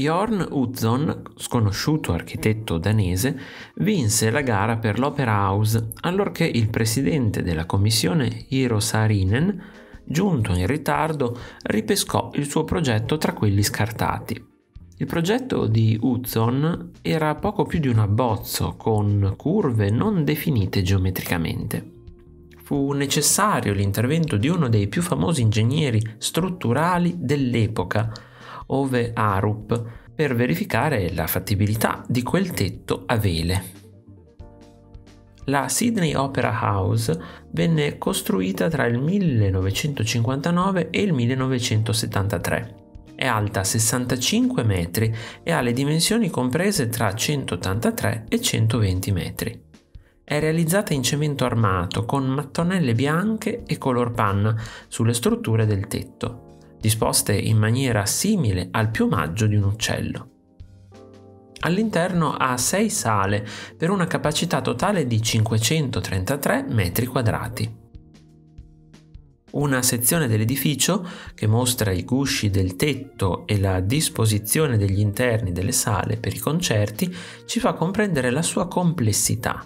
Jorn Utzon, sconosciuto architetto danese, vinse la gara per l'Opera House, allorché il presidente della commissione Hiro Saarinen, giunto in ritardo, ripescò il suo progetto tra quelli scartati. Il progetto di Utzon era poco più di un abbozzo con curve non definite geometricamente. Fu necessario l'intervento di uno dei più famosi ingegneri strutturali dell'epoca, Ove Arup, per verificare la fattibilità di quel tetto a vele. La Sydney Opera House venne costruita tra il 1959 e il 1973. È alta 65 metri e ha le dimensioni comprese tra 183 e 120 metri. È realizzata in cemento armato con mattonelle bianche e color panna sulle strutture del tetto disposte in maniera simile al piumaggio di un uccello. All'interno ha 6 sale per una capacità totale di 533 metri quadrati. Una sezione dell'edificio che mostra i gusci del tetto e la disposizione degli interni delle sale per i concerti ci fa comprendere la sua complessità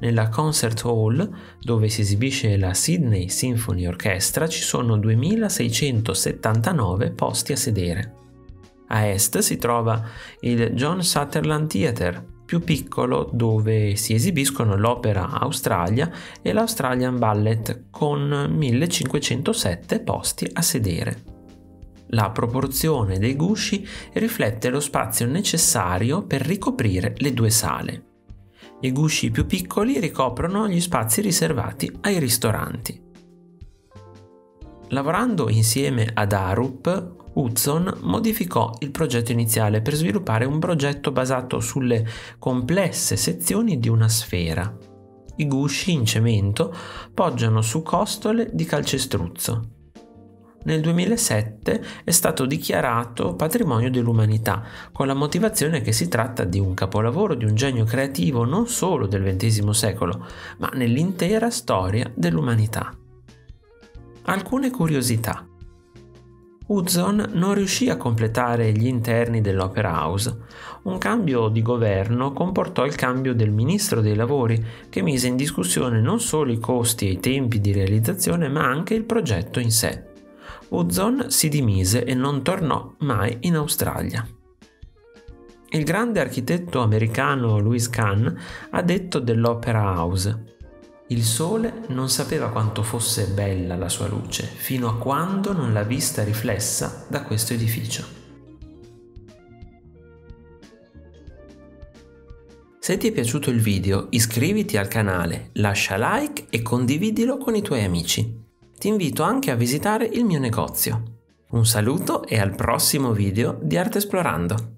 nella Concert Hall, dove si esibisce la Sydney Symphony Orchestra, ci sono 2679 posti a sedere. A est si trova il John Sutherland Theatre, più piccolo dove si esibiscono l'Opera Australia e l'Australian Ballet con 1507 posti a sedere. La proporzione dei gusci riflette lo spazio necessario per ricoprire le due sale. I gusci più piccoli ricoprono gli spazi riservati ai ristoranti. Lavorando insieme ad Arup, Hudson modificò il progetto iniziale per sviluppare un progetto basato sulle complesse sezioni di una sfera. I gusci in cemento poggiano su costole di calcestruzzo nel 2007 è stato dichiarato patrimonio dell'umanità, con la motivazione che si tratta di un capolavoro di un genio creativo non solo del XX secolo, ma nell'intera storia dell'umanità. Alcune curiosità. Hudson non riuscì a completare gli interni dell'Opera House. Un cambio di governo comportò il cambio del ministro dei lavori, che mise in discussione non solo i costi e i tempi di realizzazione, ma anche il progetto in sé. Uzzon si dimise e non tornò mai in Australia. Il grande architetto americano Louis Kahn ha detto dell'Opera House il sole non sapeva quanto fosse bella la sua luce fino a quando non l'ha vista riflessa da questo edificio. Se ti è piaciuto il video iscriviti al canale, lascia like e condividilo con i tuoi amici ti invito anche a visitare il mio negozio. Un saluto e al prossimo video di Arte Esplorando.